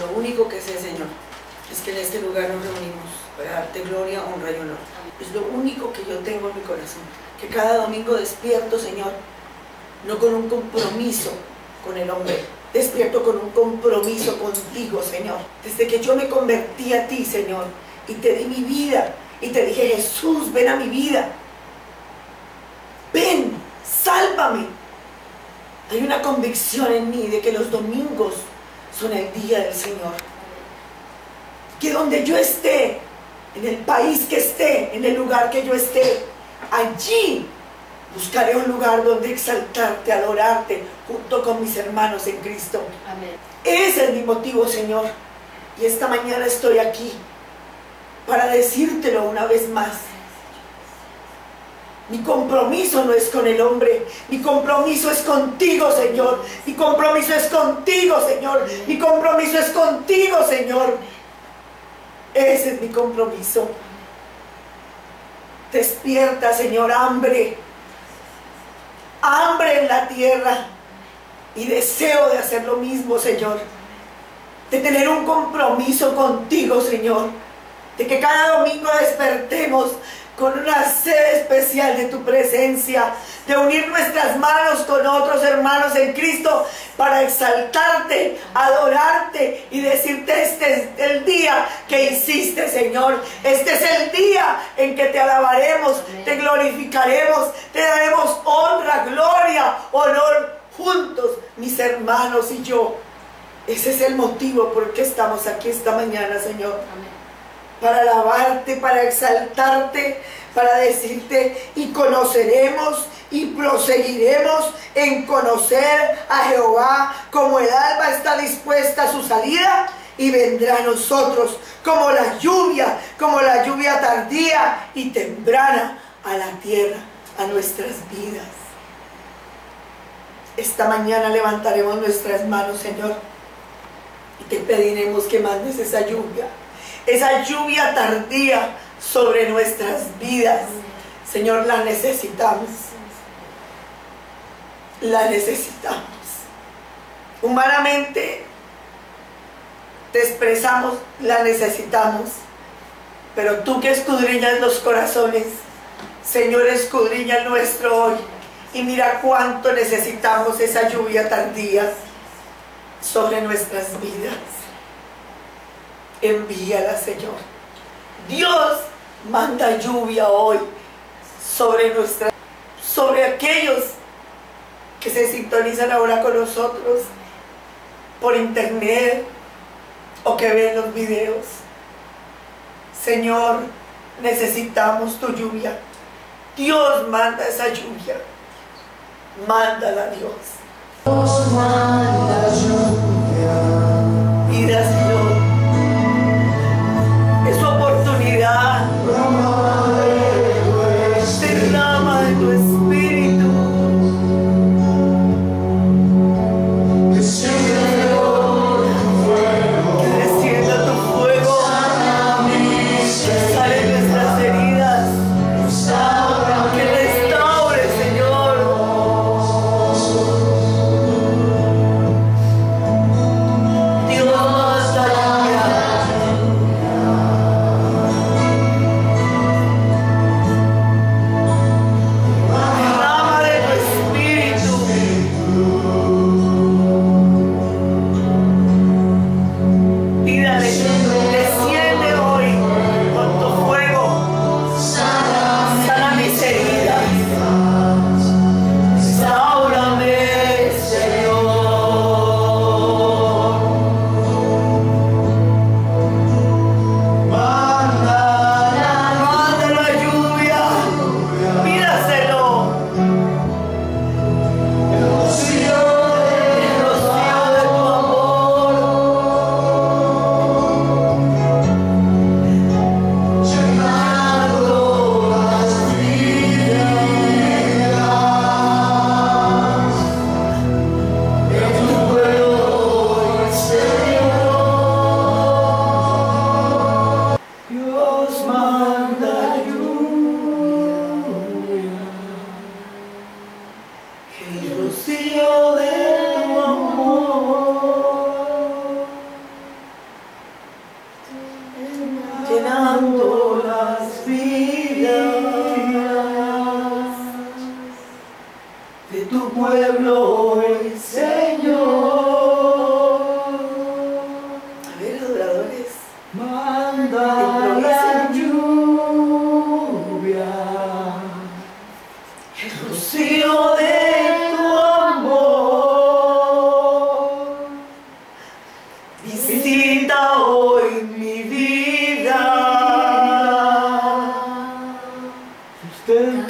Lo único que sé, Señor, es que en este lugar nos reunimos para darte gloria, honra y honor. Es lo único que yo tengo en mi corazón. Que cada domingo despierto, Señor, no con un compromiso con el hombre, despierto con un compromiso contigo, Señor. Desde que yo me convertí a ti, Señor, y te di mi vida, y te dije, Jesús, ven a mi vida. Ven, sálvame. Hay una convicción en mí de que los domingos son el día del Señor. Que donde yo esté, en el país que esté, en el lugar que yo esté, allí buscaré un lugar donde exaltarte, adorarte, junto con mis hermanos en Cristo. Amén. Ese es mi motivo, Señor. Y esta mañana estoy aquí para decírtelo una vez más. Mi compromiso no es con el hombre, mi compromiso es contigo, Señor. Mi compromiso es contigo, Señor. Mi compromiso es contigo, Señor. Ese es mi compromiso. Despierta, Señor, hambre. Hambre en la tierra. Y deseo de hacer lo mismo, Señor. De tener un compromiso contigo, Señor. De que cada domingo despertemos con una sed especial de tu presencia, de unir nuestras manos con otros hermanos en Cristo para exaltarte, adorarte y decirte este es el día que hiciste Señor, este es el día en que te alabaremos, te glorificaremos, te daremos honra, gloria, honor juntos, mis hermanos y yo. Ese es el motivo por el que estamos aquí esta mañana, Señor Amén. Para alabarte, para exaltarte, para decirte y conoceremos y proseguiremos en conocer a Jehová como el alba está dispuesta a su salida y vendrá a nosotros como la lluvia, como la lluvia tardía y temprana a la tierra, a nuestras vidas. Esta mañana levantaremos nuestras manos, Señor, y te pediremos que mandes esa lluvia, esa lluvia tardía sobre nuestras vidas. Señor, la necesitamos. La necesitamos. Humanamente te expresamos, la necesitamos. Pero tú que escudriñas los corazones, Señor, escudriña nuestro hoy. Y mira cuánto necesitamos esa lluvia tardía sobre nuestras vidas. Envíala, Señor. Dios manda lluvia hoy sobre nuestra, sobre aquellos que se sintonizan ahora con nosotros por internet o que ven los videos. Señor, necesitamos tu lluvia. Dios manda esa lluvia. Mándala, Dios.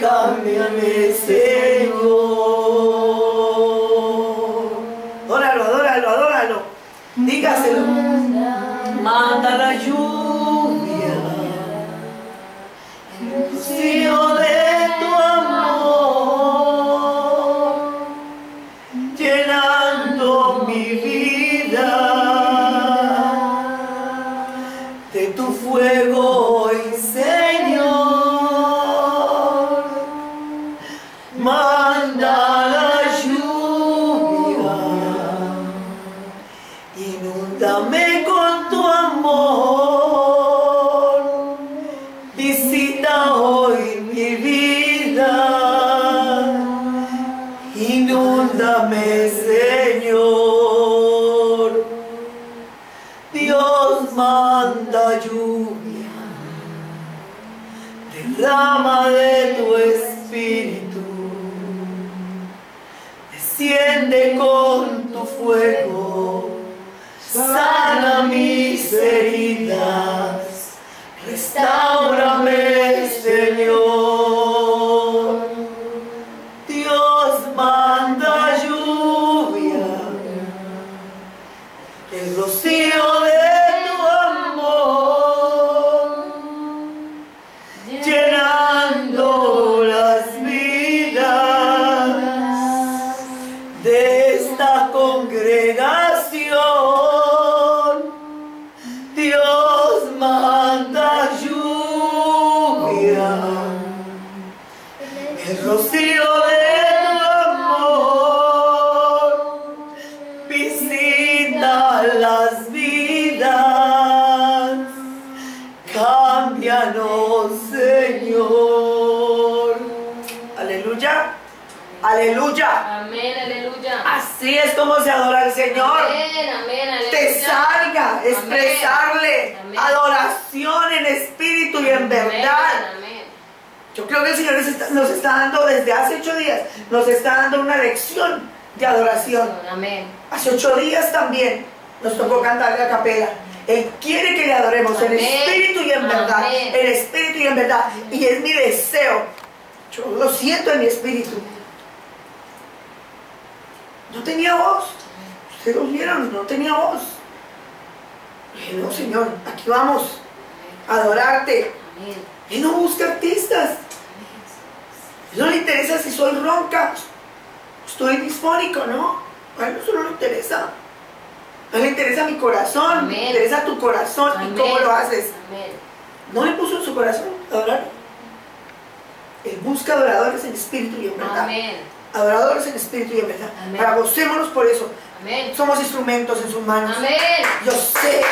Cámbiame, Señor. Adóralo, adóralo, adóralo. Dígaselo. Manda la lluvia, fuego, sana mis heridas, restaurame, Señor. Aleluya. Amén, aleluya. Así es como se adora al Señor. Amén, amén, aleluya. Te salga, expresarle Amén. adoración en espíritu y en verdad. Amén, amén. Yo creo que el Señor nos está, nos está dando desde hace ocho días, nos está dando una lección de adoración. Amén. Hace ocho días también nos tocó cantarle a capela. Él quiere que le adoremos en espíritu y en verdad. En espíritu y en verdad. Y es mi deseo. Yo lo siento en mi espíritu. No tenía voz. Ustedes lo vieron, no tenía voz. Dije, no, Señor, aquí vamos a adorarte. Él no busca artistas. Él no le interesa si soy ronca, estoy disfónico, ¿no? A él no le interesa. A él le interesa mi corazón, Amén. le interesa tu corazón y cómo lo haces. Amén. No le puso en su corazón adorar. Él busca adoradores en espíritu y en verdad. Amén. Adoradores en espíritu y en verdad. Amén. Para gocémonos por eso. Amén. Somos instrumentos en sus manos. Amén. Yo sé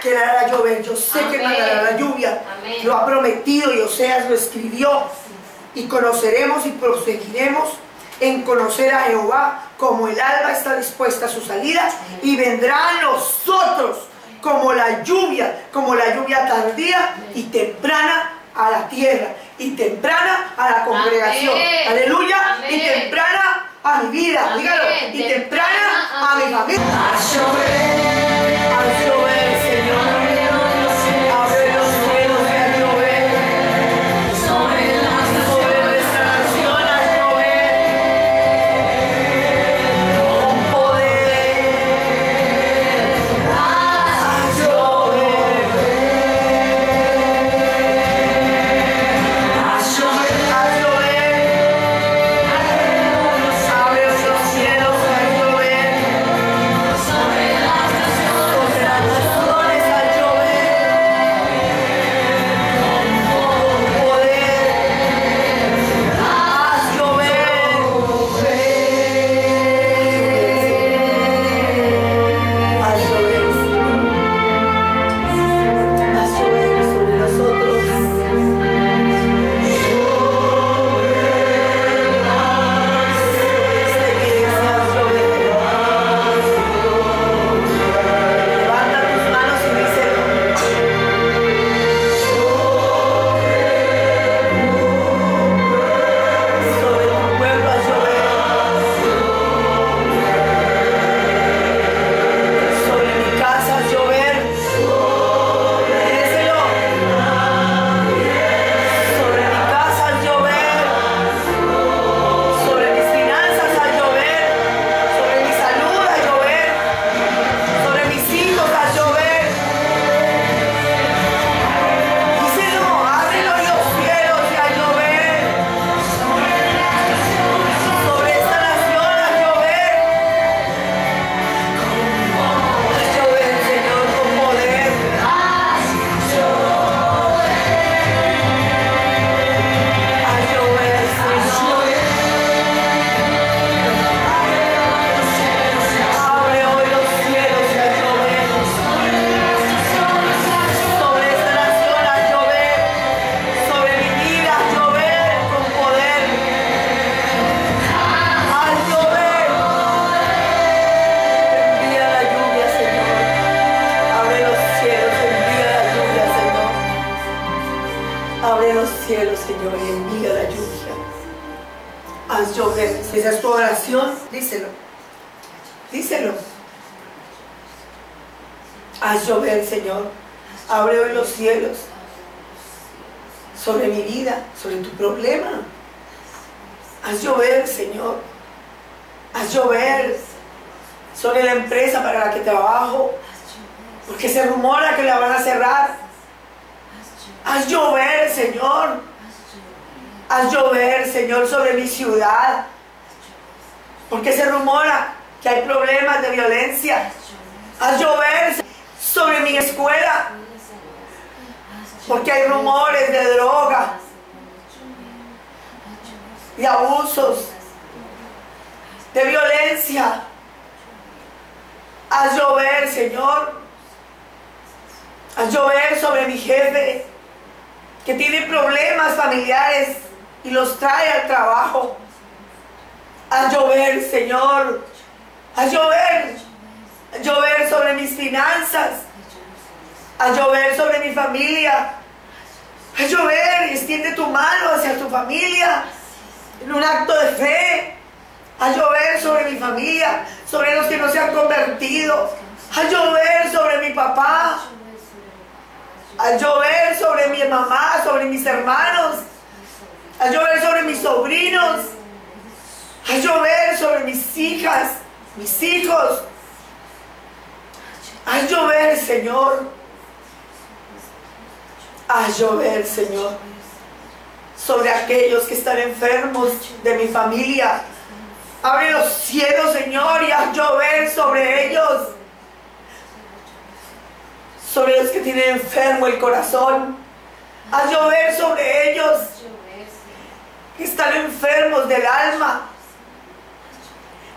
que le hará llover, yo sé que Amén. mandará la lluvia. Amén. Lo ha prometido y Oseas lo escribió. Y conoceremos y proseguiremos en conocer a Jehová como el alba está dispuesta a su salida y vendrá a nosotros como la lluvia, como la lluvia tardía y temprana a la tierra y temprana a la congregación. Amén. Aleluya. Y temprana a mi vida. Amén. Dígalo. Y temprana a mi Temprana a mi familia. Cielos sobre mi vida, sobre tu problema. Haz llover, Señor. Haz llover sobre la empresa para la que trabajo, porque se rumora que la van a cerrar. Haz llover, Señor. Haz llover, Señor, sobre mi ciudad, porque se rumora que hay problemas de violencia. Haz llover sobre mi escuela, porque hay rumores de droga y abusos, de violencia. Haz llover, Señor. Haz llover sobre mi jefe que tiene problemas familiares y los trae al trabajo. Haz llover, Señor. Haz llover. Haz llover sobre mis finanzas. Haz llover sobre mi familia. Haz llover y extiende tu mano hacia tu familia en un acto de fe. Haz llover sobre mi familia, sobre los que no se han convertido. Haz llover sobre mi papá. Haz llover sobre mi mamá, sobre mis hermanos. Haz llover sobre mis sobrinos. Haz llover sobre mis hijas, mis hijos. Haz llover, Señor. Haz llover, Señor. Sobre aquellos que están enfermos de mi familia. Abre los cielos, Señor, y haz llover sobre ellos. Sobre los que tienen enfermo el corazón. Haz llover sobre ellos que están enfermos del alma.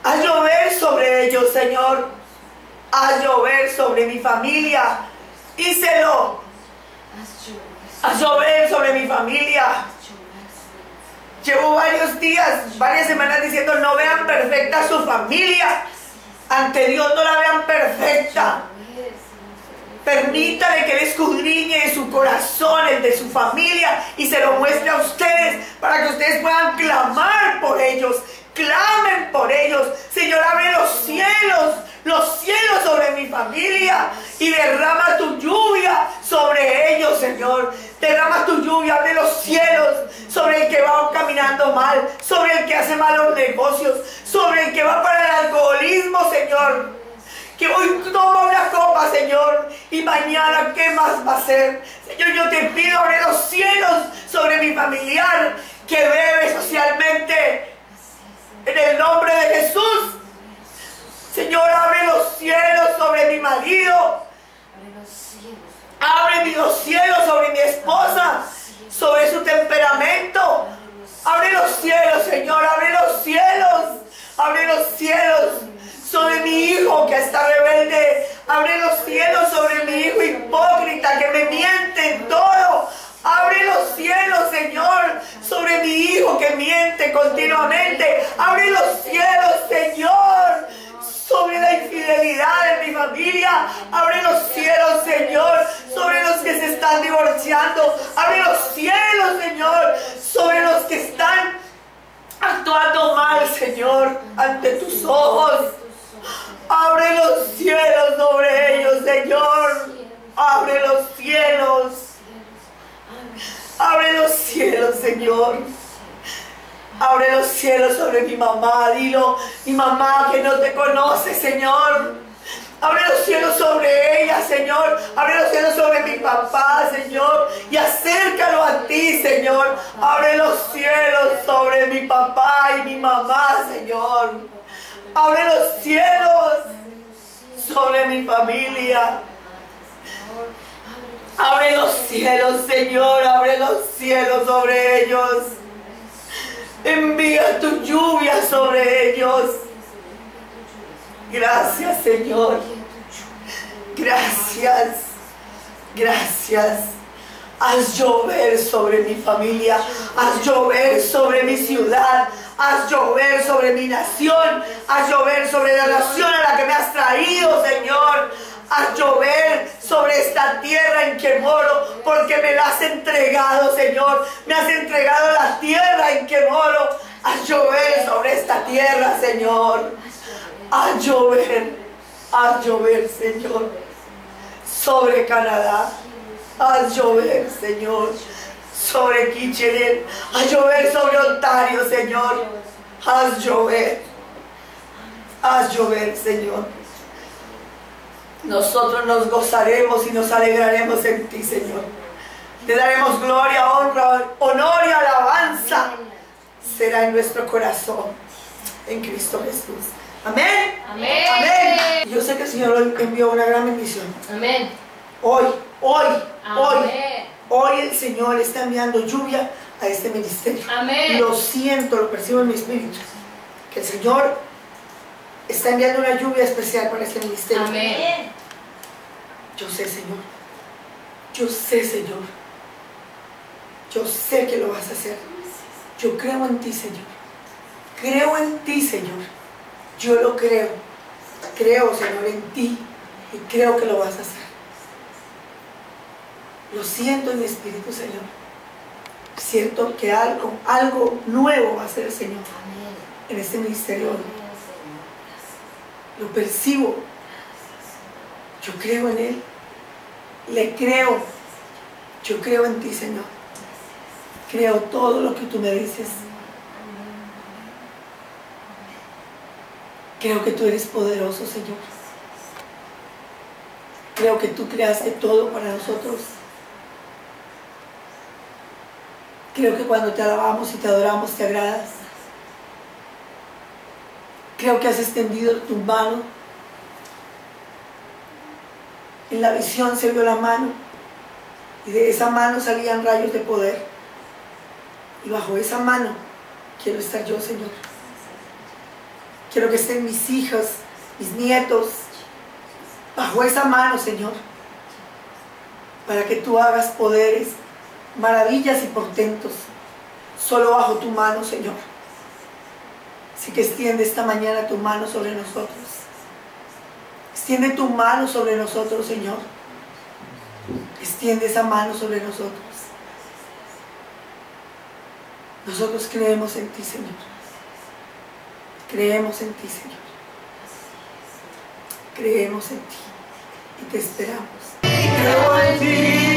Haz llover sobre ellos, Señor. Haz llover sobre mi familia. Díselo. Haz llover sobre mi familia. Llevo varios días, varias semanas diciendo no vean perfecta su familia. Ante Dios no la vean perfecta. Permítale que Él escudriñe su corazón, el de su familia, y se lo muestre a ustedes para que ustedes puedan clamar por ellos. Clamen por ellos. Señor, abre los cielos, los cielos sobre mi familia y derrama tu lluvia sobre ellos, Señor. Derrama tu lluvia, abre los cielos sobre el que va caminando mal, sobre el que hace malos negocios, sobre el que va para el alcoholismo, Señor que hoy toma una copa, Señor, y mañana, ¿qué más va a ser? Señor, yo te pido, abre los cielos sobre mi familiar que socialmente. En el nombre de Jesús. Señor, abre los cielos sobre mi marido. Abre los cielos sobre mi esposa, sobre su temperamento. Abre los cielos, Señor, abre los cielos. Abre los cielos sobre mi hijo que está rebelde. Abre los cielos sobre mi hijo hipócrita que me miente en todo. Abre los cielos, Señor, sobre mi hijo que miente continuamente. Abre los cielos, Señor, sobre la infidelidad de mi familia. Abre los cielos, Señor, sobre los que se están divorciando. Abre los cielos, Señor, sobre los que están actuando mal, Señor, ante tus ojos. Abre los cielos sobre ellos, Señor. Abre los cielos. Abre los cielos, Señor. Abre los cielos sobre mi mamá. Dilo, mi mamá que no te conoce, Señor. Abre los cielos sobre ella, Señor. Abre los cielos sobre mi papá, Señor. Y acércalo a ti, Señor. Abre los cielos sobre mi papá y mi mamá, Señor. Abre los cielos sobre mi familia. Abre los cielos, Señor. Abre los cielos sobre ellos. Envía tu lluvia sobre ellos. Gracias, Señor. Gracias. Gracias. Haz llover sobre mi familia. Haz llover sobre mi ciudad. Haz llover sobre mi nación. Haz llover sobre la nación a la que me has traído, Señor. Haz llover sobre esta tierra en que moro, porque me la has entregado, Señor. Me has entregado la tierra en que moro. Haz llover sobre esta tierra, Señor. Haz llover, haz llover, Señor. Sobre Canadá. Haz llover, Señor. Sobre Kitchener. Haz llover sobre Ontario, Señor. Haz llover. Haz llover, Señor. Nosotros nos gozaremos y nos alegraremos en ti, Señor. Te daremos gloria, honra, honor y alabanza. Será en nuestro corazón, en Cristo Jesús. Amén. Amén. Amén. Yo sé que el Señor envió una gran bendición. Amén. Hoy, hoy, hoy, hoy el Señor está enviando lluvia a este ministerio. Amén. Lo siento, lo percibo en mi espíritu. Que el Señor está enviando una lluvia especial para este ministerio. Amén. Yo sé, Señor. Yo sé, Señor. Yo sé que lo vas a hacer. Yo creo en ti, Señor. Creo en ti, Señor. Yo lo creo. Creo, Señor, en ti. Y creo que lo vas a hacer. Lo siento en mi espíritu, Señor. Siento que algo, algo nuevo va a el Señor en este ministerio. Lo percibo. Yo creo en Él. Le creo. Yo creo en ti, Señor. Creo todo lo que tú me dices. Creo que tú eres poderoso, Señor. Creo que tú creaste todo para nosotros. Creo que cuando te alabamos y te adoramos te agradas. Creo que has extendido tu mano. En la visión se vio la mano y de esa mano salían rayos de poder. Y bajo esa mano quiero estar yo, Señor. Quiero que estén mis hijas, mis nietos, bajo esa mano, Señor, para que tú hagas poderes, maravillas y portentos, solo bajo tu mano, Señor. Así que extiende esta mañana tu mano sobre nosotros. Extiende tu mano sobre nosotros, Señor. Extiende esa mano sobre nosotros. Nosotros creemos en ti, Señor. Creemos en ti, Señor. Creemos en ti y te esperamos. Creo en ti,